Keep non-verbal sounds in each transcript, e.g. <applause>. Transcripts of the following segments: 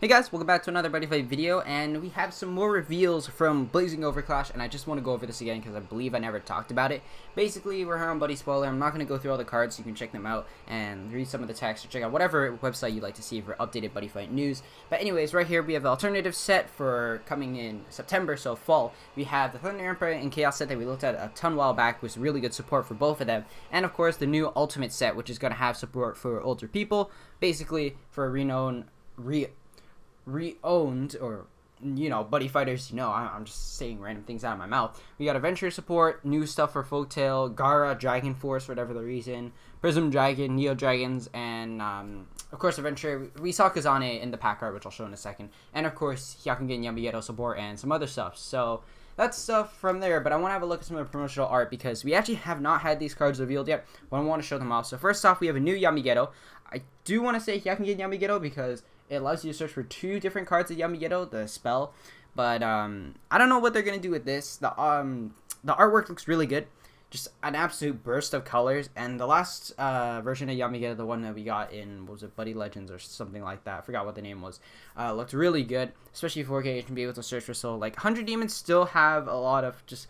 Hey guys, welcome back to another Buddy Fight video, and we have some more reveals from Blazing Overclash, and I just want to go over this again because I believe I never talked about it. Basically, we're here on Buddy Spoiler. I'm not going to go through all the cards, so you can check them out and read some of the text or check out whatever website you'd like to see for updated Buddy Fight news. But anyways, right here we have the alternative set for coming in September, so fall. We have the Thunder Emperor and Chaos set that we looked at a ton while back with really good support for both of them, and of course the new Ultimate set, which is going to have support for older people, basically for renowned re re-owned or you know, buddy fighters, you know, I'm just saying random things out of my mouth. We got adventure support, new stuff for Folktale, Gara, Dragon Force, whatever the reason, Prism Dragon, Neo Dragons, and um, of course, adventure. We saw Kazane in the pack art, which I'll show in a second, and of course, Hyakugen Yamigedo support and some other stuff. So that's stuff from there, but I want to have a look at some of the promotional art because we actually have not had these cards revealed yet, but I want to show them off. So first off, we have a new Yamigedo. I do want to say Hyakugen Yamigedo because it allows you to search for two different cards of Yamigedo, the spell. But um, I don't know what they're gonna do with this. The um, the artwork looks really good, just an absolute burst of colors. And the last uh, version of Yamigedo, the one that we got in was it Buddy Legends or something like that. I forgot what the name was. Uh, looked really good, especially 4K. You can be able to search for so like 100 demons still have a lot of just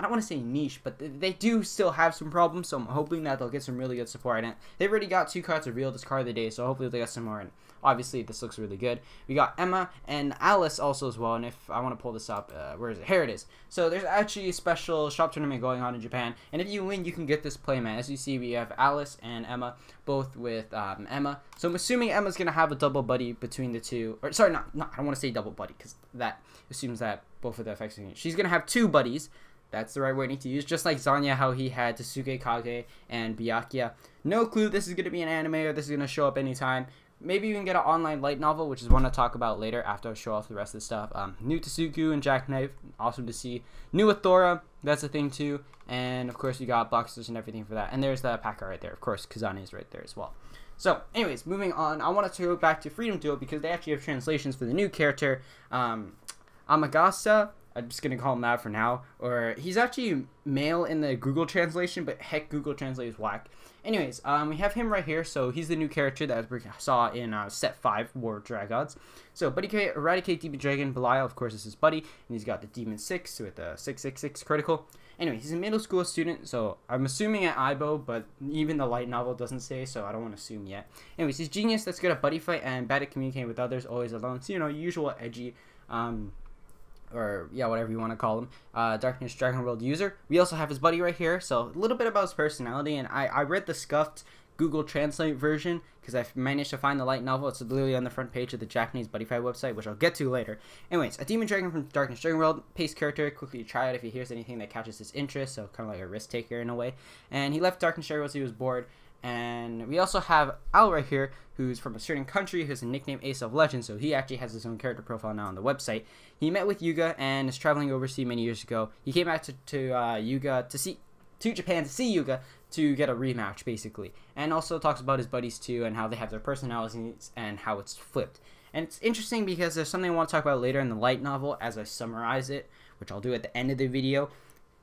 I don't want to say niche, but they do still have some problems. So I'm hoping that they'll get some really good support. And they've already got two cards revealed this card of the day, so hopefully they get some more. And obviously this looks really good. We got Emma and Alice also as well. And if I want to pull this up, uh, where is it? Here it is. So there's actually a special shop tournament going on in Japan, and if you win, you can get this playmat. As you see, we have Alice and Emma, both with um, Emma. So I'm assuming Emma's gonna have a double buddy between the two. Or sorry, not, not I don't want to say double buddy because that assumes that both of the effects are. She's gonna have two buddies that's the right wording to use. Just like Zanya, how he had Tsukikage and Byakuya. No clue this is going to be an anime or this is going to show up anytime. Maybe can get an online light novel, which is one to talk about later after I show off the rest of the stuff. Um, new Tsuku and Jackknife, awesome to see. New Athora, that's a thing too. And of course, you got boxes and everything for that. And there's the packer right there. Of course, Kazane is right there as well. So, anyways, moving on, I wanted to go back to Freedom Duo because they actually have translations for the new character, um, Amagasa I'm just gonna call him that for now. Or he's actually male in the Google translation, but heck, Google Translate is whack. Anyways, um, we have him right here. So he's the new character that we saw in uh, set five, War Dragons. So Buddy K, Eradicate Demon Dragon, Belial, of course, is his buddy, and he's got the Demon Six with the six six six critical. Anyway, he's a middle school student, so I'm assuming at IBO, but even the light novel doesn't say, so I don't want to assume yet. Anyways, he's genius that's good at buddy fight and bad at communicating with others, always alone. So you know, usual edgy. Um, or yeah, whatever you want to call him, uh, Darkness Dragon World user. We also have his buddy right here, so a little bit about his personality, and I, I read the scuffed Google Translate version because I managed to find the light novel. It's literally on the front page of the Japanese Buddy Fight website, which I'll get to later. Anyways, a demon dragon from Darkness Dragon World, pace character, quickly try it if he hears anything that catches his interest, so kind of like a risk taker in a way. And he left Darkness Dragon World because he was bored, and we also have Al right here, who's from a certain country, who's a nickname Ace of Legends, so he actually has his own character profile now on the website. He met with Yuga and is traveling overseas many years ago. He came back to, to uh, Yuga to see to Japan to see Yuga to get a rematch, basically. And also talks about his buddies too and how they have their personalities and how it's flipped. And it's interesting because there's something I want to talk about later in the light novel as I summarize it, which I'll do at the end of the video.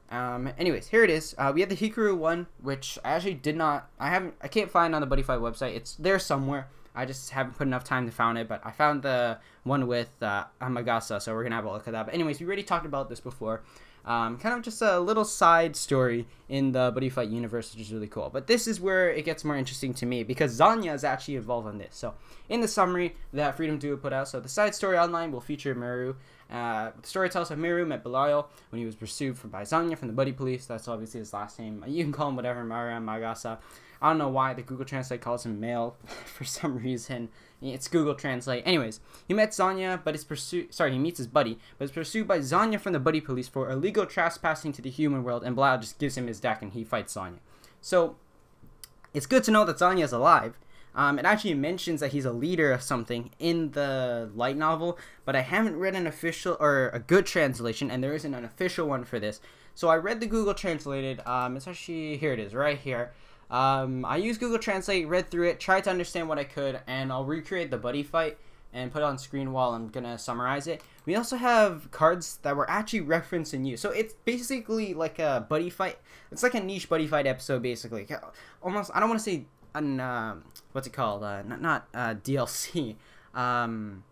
Um, anyways, here it is. Uh, we have the Hikaru one, which I actually did not. I haven't. I can't find on the Buddy Fight website. It's there somewhere. I just haven't put enough time to find it. But I found the one with uh, Amagasa, so we're gonna have a look at that. But anyways, we already talked about this before. Um, kind of just a little side story in the Buddy Fight universe, which is really cool. But this is where it gets more interesting to me because Zanya is actually involved in this. So in the summary that Freedom Duo put out, so the side story online will feature Meiru. Uh, the story tells how Meiru met Belial when he was pursued from by Zanya from the Buddy Police. That's obviously his last name. You can call him whatever, Meiru Amagasa. I don't know why the Google Translate calls him male <laughs> for some reason. It's Google Translate. Anyways, he met Zanya, but is pursued. Sorry, he meets his buddy, but is pursued by Zanya from the Buddy Police for illegal trespassing to the human world, and Blau just gives him his deck and he fights Zanya. So, it's good to know that Zanya is alive. Um, it actually mentions that he's a leader of something in the light novel, but I haven't read an official or a good translation, and there isn't an official one for this. So I read the Google translated. Um, it's actually here. It is right here. Um, I used Google Translate, read through it, tried to understand what I could, and I'll recreate the buddy fight and put it on screen while I'm gonna summarize it. We also have cards that were actually referenced in use, so it's basically like a buddy fight. It's like a niche buddy fight episode, basically. Almost, I don't want to say an uh, what's it called? Uh, not not uh, DLC. Um,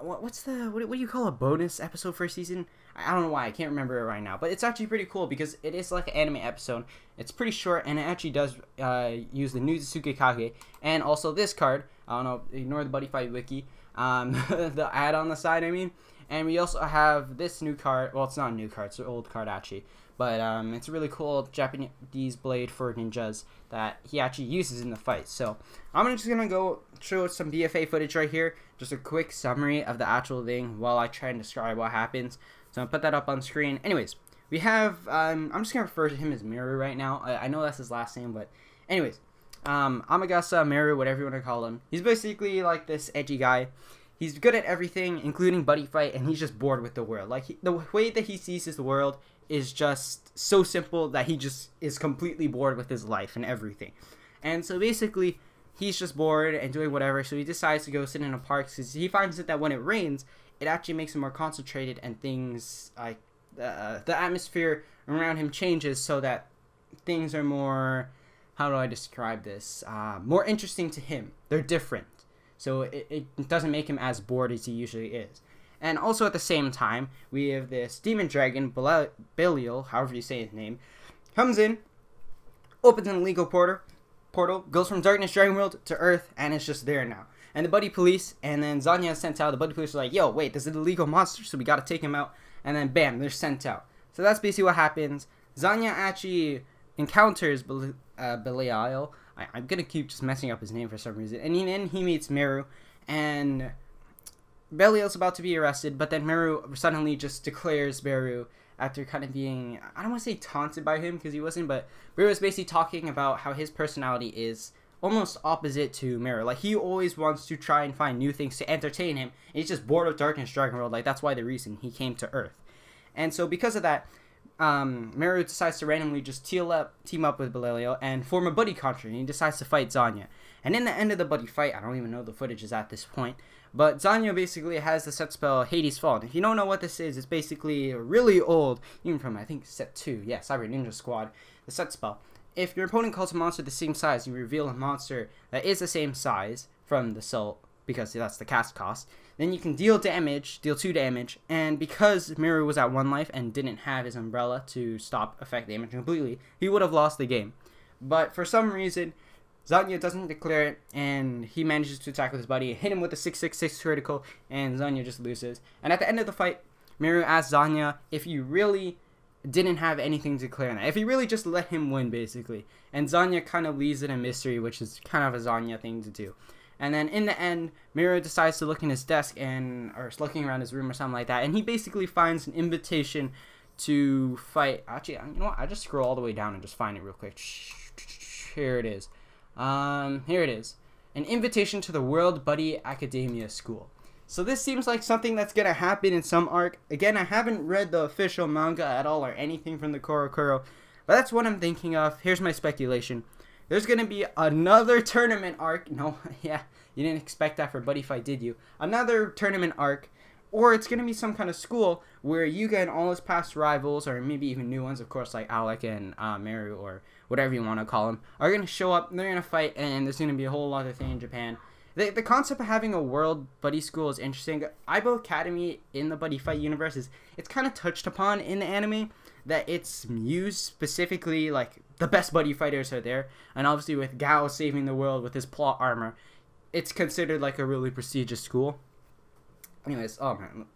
what's the what, do you call a bonus episode for a season? I don't know why I can't remember it right now, but it's actually pretty cool because it is like an anime episode. It's pretty short and it actually does uh, use the Nuzutsuki Kage and also this card. I don't know, ignore the Buddy Fight wiki. Um, <laughs> the ad on the side, I mean. And we also have this new card. Well, it's not a new card; it's an old card actually. But um, it's a really cool Japanese blade for ninjas that he actually uses in the fight. So I'm just gonna go show some BFA footage right here. Just a quick summary of the actual thing while I try and describe what happens. So I'll put that up on screen. Anyways, we have, um, I'm just to refer to him as Meiru right now. I, I, know that's his last name, but anyways, um, Amagasa, Meiru, whatever you want to call him. He's basically like this edgy guy. He's good at everything, including buddy fight, and he's just bored with the world. Like, he, the way that he sees his world is just so simple that he just is completely bored with his life and everything. And so basically, he's just bored and doing whatever, so he decides to go sit in a park because he finds it that when it rains, it actually makes him more concentrated and things like uh, the atmosphere around him changes so that things are more how do I describe this uh, more interesting to him. They're different, so it, it doesn't make him as bored as he usually is. And also at the same time, we have this demon dragon, Belial, however you say his name, comes in, opens an illegal portal, portal, goes from Darkness Dragon World to Earth, and it's just there now and the buddy police, and then Zanya sent out. The buddy police are like, "Yo, wait, this is an illegal monster, so we gotta take him out." And then bam, they're sent out. So that's basically what happens. Zanya actually encounters Bel- uh, Belial. I- am gonna keep just messing up his name for some reason. And then he meets Meiru, and Belial's about to be arrested, but then Meiru suddenly just declares Meiru after kind of being I don't want to say taunted by him because he wasn't, but Meiru was basically talking about how his personality is almost opposite to Meiru. Like he always wants to try and find new things to entertain him. And he's just bored of Darkness Dragon World. Like that's why the reason he came to Earth. And so because of that, um, decides to randomly just up, team up with Belial and form a buddy country. And he decides to fight Zanya. And in the end of the buddy fight, I don't even know the footage is at this point, but Zanya basically has the set spell Hades Fall. If you don't know what this is, it's basically a really old, even from I think set two, yeah, Cyber Ninja Squad, the set spell if your opponent calls a monster the same size, you reveal a monster that is the same size from the soul, because that's the cast cost, then you can deal damage, deal 2 damage, and because Meiru was at 1 life and didn't have his umbrella to stop effect damage completely, he would have lost the game. But for some reason, Zanya doesn't declare it, and he manages to attack with his buddy, hit him with a 666 critical, and Zanya just loses. And at the end of the fight, Meiru asks Zanya if you really didn't have anything to declare that. If he really just let him win, basically. And Zanya kind of leaves it a mystery, which is kind of a Zanya thing to do. And then in the end, Meiru decides to look in his desk and, or looking around his room or something like that, and he basically finds an invitation to fight. Actually, you know what? I just scroll all the way down and just find it real quick. Here it is. Um, here it is. An invitation to the World Buddy Academia School. So this seems like something that's gonna happen in some arc. Again, I haven't read the official manga at all or anything from the CoroCoro, but that's what I'm thinking of. Here's my speculation. There's gonna be another tournament arc. No, <laughs> yeah, you didn't expect that for Buddy Fight, did you? Another tournament arc, or it's gonna be some kind of school where Yuga and all his past rivals, or maybe even new ones, of course, like Alec and uh, Meiru or whatever you want to call them, are gonna show up. They're gonna fight, and there's gonna be a whole other thing in Japan the, the concept of having a world buddy school is interesting. Aibo Academy in the buddy fight universe is it's kind of touched upon in the anime that it's used specifically like the best buddy fighters are there, and obviously with Gao saving the world with his plot armor, it's considered like a really prestigious school. Anyways, oh man,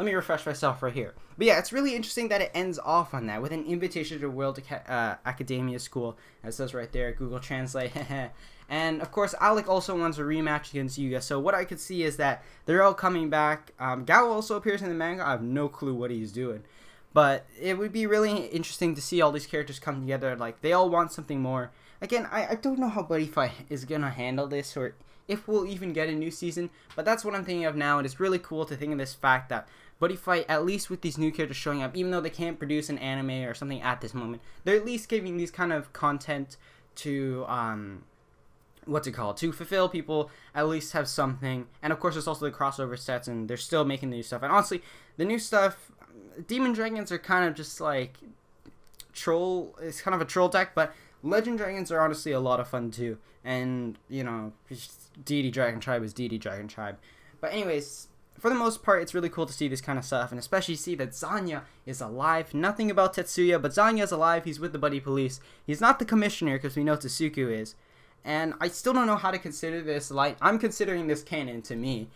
let me refresh myself right here. But yeah, it's really interesting that it ends off on that with an invitation to World uh, Academia School. As it says right there, Google Translate. <laughs> and of course, Alec also wants a rematch against Yuga. So what I could see is that they're all coming back. Um, Gao also appears in the manga. I have no clue what he's doing. But it would be really interesting to see all these characters come together. Like, they all want something more. Again, I, I don't know how Buddy Fight <laughs> is going to handle this or if we'll even get a new season. But that's what I'm thinking of now. And it's really cool to think of this fact that Buddy Fight, at least with these new characters showing up, even though they can't produce an anime or something at this moment, they're at least giving these kind of content to um, what's it called to fulfill people at least have something and of course there's also the crossover sets and they're still making the new stuff and honestly the new stuff demon dragons are kind of just like troll it's kind of a troll deck but legend dragons are honestly a lot of fun too and you know deity dragon tribe is deity dragon tribe but anyways for the most part, it's really cool to see this kind of stuff, and especially see that Zanya is alive. Nothing about Tetsuya, but Zanya is alive. He's with the buddy police. He's not the commissioner, because we know Tsuku is. And I still don't know how to consider this, like, I'm considering this canon to me.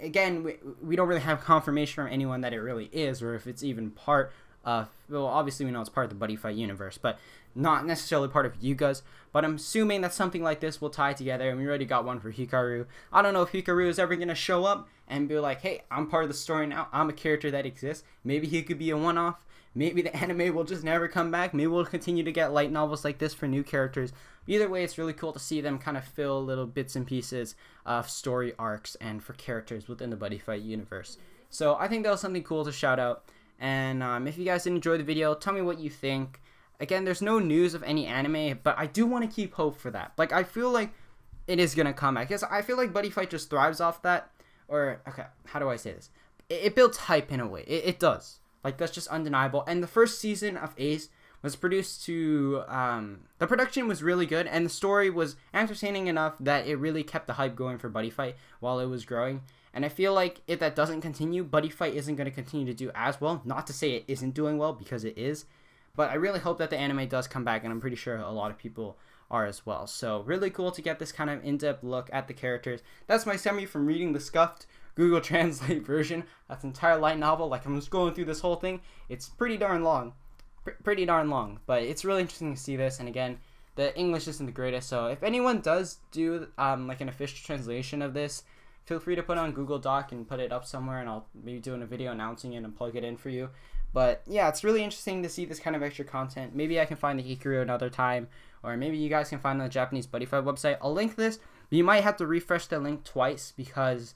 Again, we, we don't really have confirmation from anyone that it really is, or if it's even part of. well, obviously we know it's part of the Buddy Fight universe, but not necessarily part of Yuga's. But I'm assuming that something like this will tie together, and we already got one for Hikaru. I don't know if Hikaru is ever gonna show up and be like, "Hey, I'm part of the story now. I'm a character that exists." Maybe he could be a one-off. Maybe the <laughs> anime will just never come back. Maybe we'll continue to get light novels like this for new characters. Either way, it's really cool to see them kind of fill little bits and pieces of story arcs and for characters within the Buddy Fight universe. So I think that was something cool to shout out. And um, if you guys did enjoy the video, tell me what you think. Again, there's no news of any anime, but I do want to keep hope for that. Like, I feel like it is going to come. I guess I feel like Buddy Fight just thrives off that. Or, okay, how do I say this? It, it builds hype in a way. It, it, does. Like, that's just undeniable. And the first season of Ace was produced to, um, the production was really good, and the story was entertaining enough that it really kept the hype going for Buddy Fight while it was growing. And I feel like if that doesn't continue, Buddy Fight isn't going to continue to do as well. Not to say it isn't doing well, because it is. But I really hope that the anime does come back, and I'm pretty sure a lot of people are as well. So really cool to get this kind of in-depth look at the characters. That's my summary from reading the scuffed Google <laughs> Translate version. That's entire light novel. Like I'm just going through this whole thing. It's pretty darn long. P pretty darn long. But it's really interesting to see this. And again, the English isn't the greatest. So if anyone does do um, like an official translation of this, feel free to put on Google Doc and put it up somewhere, and I'll maybe do a video announcing it and plug it in for you. But yeah, it's really interesting to see this kind of extra content. Maybe I can find the Hikaru another time, or maybe you guys can find the Japanese Buddy Fight website. I'll link this, but you might have to refresh the link twice because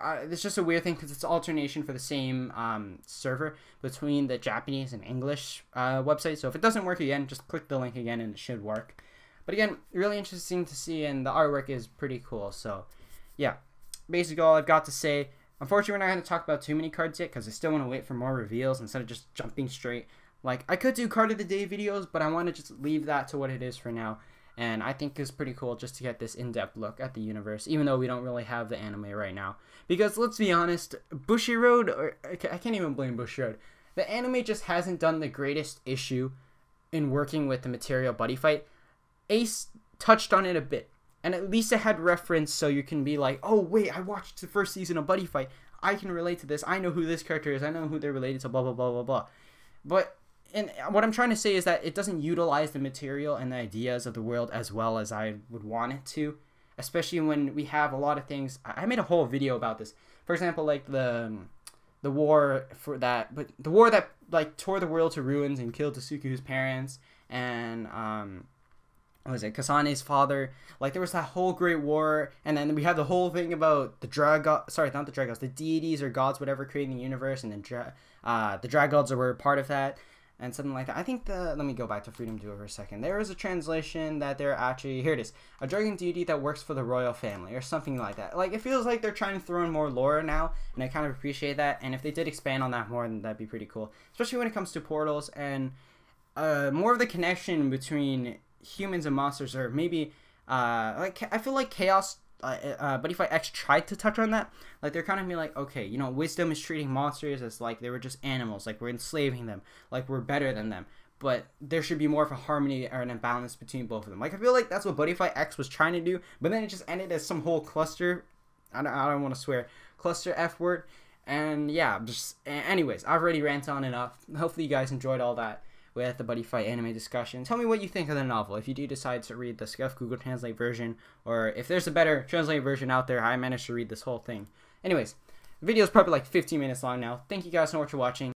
uh, it's just a weird thing because it's alternation for the same um, server between the Japanese and English uh, website. So if it doesn't work again, just click the link again and it should work. But again, really interesting to see, and the artwork is pretty cool. So yeah basically all I've got to say. Unfortunately, we're not going to talk about too many cards yet because I still want to wait for more reveals instead of just jumping straight. Like, I could do card of the day videos, but I want to just leave that to what it is for now. And I think it's pretty cool just to get this in-depth look at the universe, even though we don't really have the anime right now. Because let's be honest, Bushiroad, or I can't even blame Bushiroad. The anime just hasn't done the greatest issue in working with the material buddy fight. Ace touched on it a bit and at least it had reference so you can be like, oh wait, I watched the first season of Buddy Fight. I can relate to this. I know who this character is. I know who they're related to. Blah blah blah blah blah. But and what I'm trying to say is that it doesn't utilize the material and the ideas of the world as well as I would want it to, especially when we have a lot of things. I made a whole video about this. For example, like the the war for that, but the war that like tore the world to ruins and killed Tsuku's parents and um what was it Kasane's father like there was that whole great war and then we had the whole thing about the drag sorry not the drag gods the deities or gods whatever creating the universe and then dra- uh, the drag gods were part of that and something like that. I think the let me go back to freedom duo for a second. There is a translation that they're actually here it is a dragon deity that works for the royal family or something like that. Like it feels like they're trying to throw in more lore now and i kind of appreciate that and if they did expand on that more then that'd be pretty cool. Especially when it comes to portals and uh, more of the connection between humans and monsters, or maybe uh, like I feel like Chaos. Uh, uh, Buddy Fight X tried to touch on that, like they're kind of being like, okay, you know, wisdom is treating monsters as like they were just animals, like we're enslaving them, like we're better than them but there should be more of a harmony or an imbalance between both of them. Like I feel like that's what Buddy Fight X was trying to do, but then it just ended as some whole cluster. I don't, I don't want to swear cluster F word, and yeah, just anyways, I've already ranted on enough. Hopefully you guys enjoyed all that with the Buddy Fight anime discussion. Tell me what you think of the novel. If you do decide to read the Scuff Google Translate version, or if there's a better translate version out there, I managed to read this whole thing. Anyways, the video is probably like 15 minutes long now. Thank you guys so much for watching.